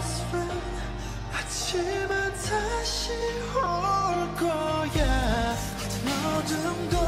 best friend 하지만 다시 올 거야. 모든 걸